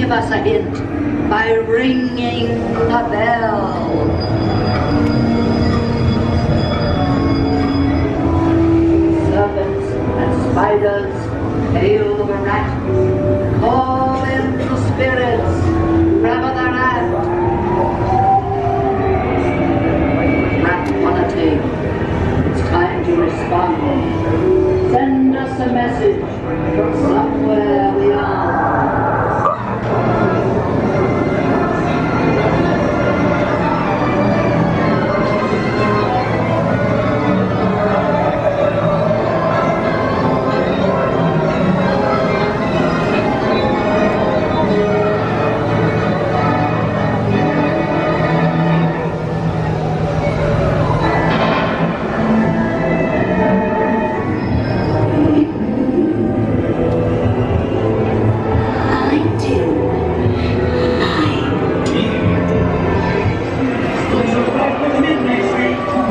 give us a hint by ringing the bell. Serpents and spiders, hail the rat, call in the spirits, grab the rat. Rat on a table, it's time to respond. Send us a message commitment